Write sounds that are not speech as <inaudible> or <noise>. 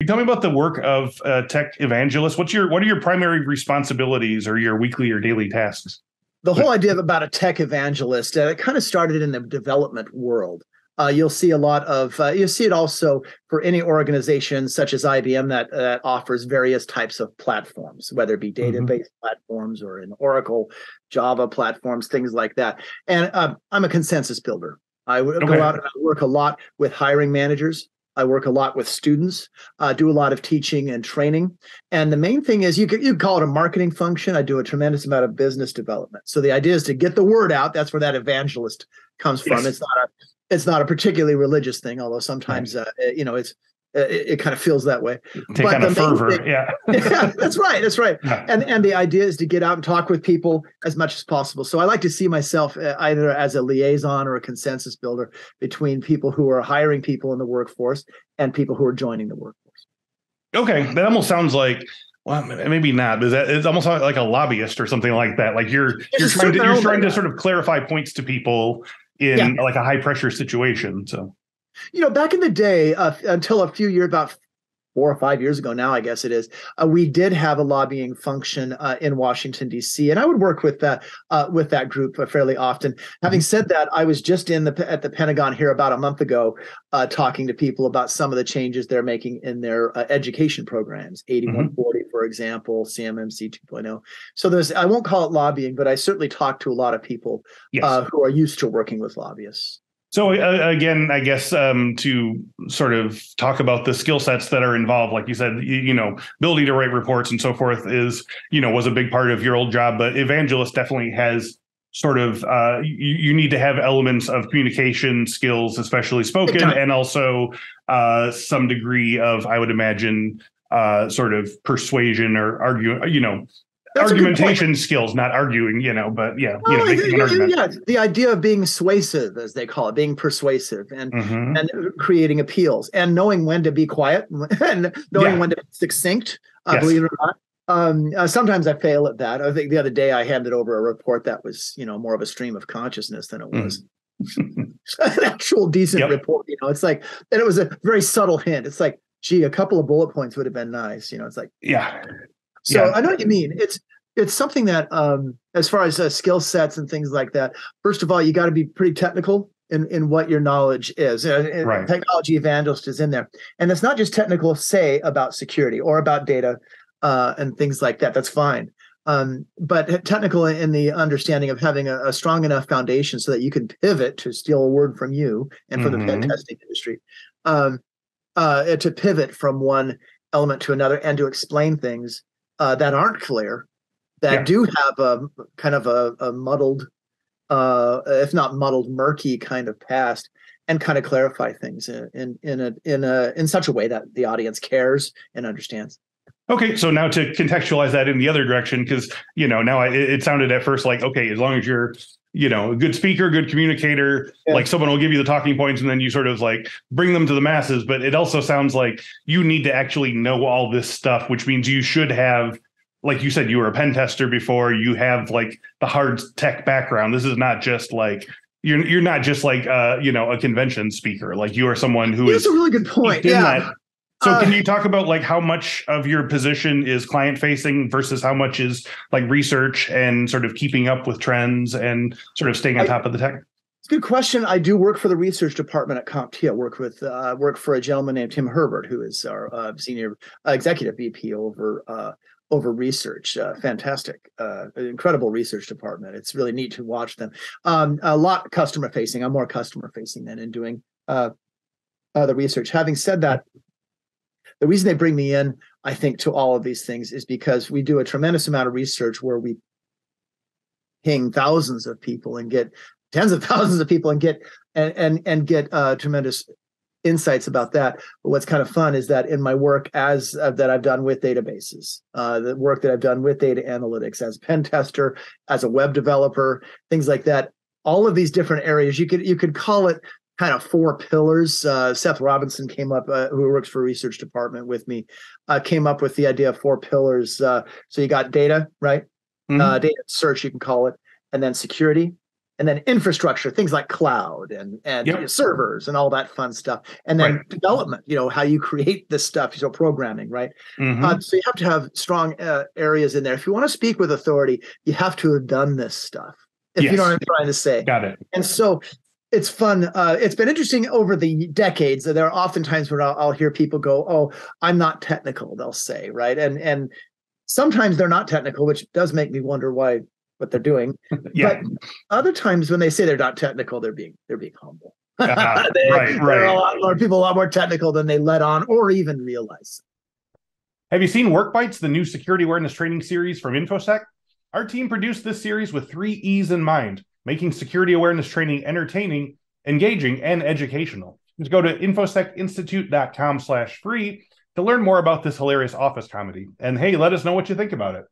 you tell me about the work of uh, tech evangelist. What's your what are your primary responsibilities or your weekly or daily tasks? The whole idea of about a tech evangelist, uh, it kind of started in the development world. Uh, you'll see a lot of uh, you'll see it also for any organization such as IBM that that offers various types of platforms, whether it be database mm-hmm. platforms or in Oracle, Java platforms, things like that. And uh, I'm a consensus builder. I okay. go out and I work a lot with hiring managers. I work a lot with students, uh, do a lot of teaching and training. And the main thing is you could, you call it a marketing function. I do a tremendous amount of business development. So the idea is to get the word out. That's where that evangelist comes from. Yes. It's not a it's not a particularly religious thing, although sometimes right. uh, you know it's it, it, kind of feels that way. Take but kind of fervor, thing, yeah. <laughs> yeah. That's right. That's right. Yeah. And and the idea is to get out and talk with people as much as possible. So I like to see myself uh, either as a liaison or a consensus builder between people who are hiring people in the workforce and people who are joining the workforce. Okay, that almost sounds like well, maybe not. Is that it's almost like a lobbyist or something like that? Like you're you're trying to you're trying to sort of clarify points to people in yeah. like a high pressure situation. So, you know, back in the day, uh, until a few years, about four or five years ago now, I guess it is, uh, we did have a lobbying function uh, in Washington D.C., and I would work with that uh, with that group uh, fairly often. Having mm-hmm. said that, I was just in the at the Pentagon here about a month ago, uh, talking to people about some of the changes they're making in their uh, education programs, 8140, mm-hmm. for example, CMMC 2.0. So there's, I won't call it lobbying, but I certainly talk to a lot of people yes. who are used to working with lobbyists. So uh, again, I guess um, to sort of talk about the skill sets that are involved, like you said, you, you, know, ability to write reports and so forth is, you know, was a big part of your old job. But evangelist definitely has sort of uh, you, you, need to have elements of communication skills, especially spoken, and also uh, some degree of, I would imagine, uh, sort of persuasion or argue, you know, that's argumentation skills, not arguing, you know, but yeah, you know, yeah, yeah, the idea of being suasive, as they call it, being persuasive and mm-hmm. and creating appeals and knowing when to be quiet <laughs> and knowing yeah. when to be succinct. Uh, yes. Believe it or not. Um, uh, sometimes I fail at that. I think the other day I handed over a report that was, you know, more of a stream of consciousness than it mm. was mm. <laughs> <laughs> an actual decent yep. report. You know, it's like, and it was a very subtle hint. It's like, gee, a couple of bullet points would have been nice. You know, it's like, yeah, so yeah. I know what you mean. It's it's something that, um, as far as uh, skill sets and things like that. First of all, you got to be pretty technical in in what your knowledge is. Uh, right. Technology evangelist is in there, and it's not just technical. Say about security or about data uh, and things like that. That's fine. Um, but technical in the understanding of having a, a, strong enough foundation so that you can pivot to steal a word from you and from mm-hmm. the pen mm-hmm. testing industry um, uh, to pivot from one element to another and to explain things uh, that aren't clear, that yeah. do have a kind of a, a muddled, uh, if not muddled, murky kind of past, and kind of clarify things in in in a in a in such a way that the audience cares and understands. Okay, so now to contextualize that in the other direction, because you know now I, it sounded at first like okay, as long as you're you know a good speaker, good communicator, yeah. like someone will give you the talking points, and then you sort of like bring them to the masses. But it also sounds like you need to actually know all this stuff, which means you should have like you said, you were a pen tester before. You have like the hard tech background. This is not just like you're you're not just like uh you know a convention speaker. Like you are someone who That's is a really good point. Yeah. So uh, can you talk about like how much of your position is client facing versus how much is like research and sort of keeping up with trends and sort of staying on I, top of the tech? It's a good question. I do work for the research department at CompTIA. Work with uh, work for a gentleman named Tim Herbert, who is our uh, senior uh, executive VP over uh, over research. Uh, fantastic, uh, incredible research department. It's really neat to watch them. Um, a lot customer facing. I'm more customer facing than in doing uh, uh, the research. Having said that, the reason they bring me in, I think, to all of these things is because we do a tremendous amount of research where we ping thousands of people and get tens of <laughs> thousands of people and get and and, and get uh, tremendous insights about that. But what's kind of fun is that in my work as uh, that I've done with databases, uh, the work that I've done with data analytics as pen tester, as a web developer, things like that. All of these different areas, you could you could call it kind of four pillars. Uh, Seth Robinson came up, uh, who works for research department with me, uh, came up with the idea of four pillars. Uh, so you got data, right? Mm-hmm. data search, you can call it, and then security, and then infrastructure, things like cloud and and Yep. servers and all that fun stuff, and then Right. development. You know how you create this stuff, so programming, right? Mhm. Uh, so you have to have strong uh, areas in there. If you want to speak with authority, you have to have done this stuff. If you know what I'm trying to say. Got it. And so it's fun. Uh, it's been interesting over the decades. There are often times when I'll, I'll hear people go, "Oh, I'm not technical." They'll say, right, and and sometimes they're not technical, which does make me wonder why what they're doing. <laughs> Yeah. But other times when they say they're not technical, they're being they're being humble. <laughs> Uh-huh. They- Right, There right. are a lot more people, a lot more technical than they let on or even realize. Have you seen Work Bytes, the new security awareness training series from InfoSec? Our team produced this series with three E's in mind, making security awareness training entertaining, engaging, and educational. Just go to infosecinstitute.com slash free to learn more about this hilarious office comedy. And hey, let us know what you think about it.